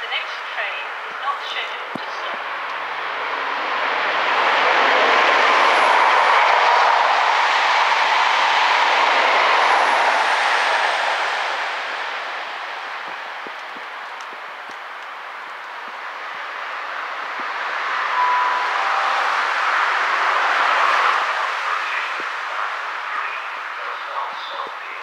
The next Train is not scheduled. Holy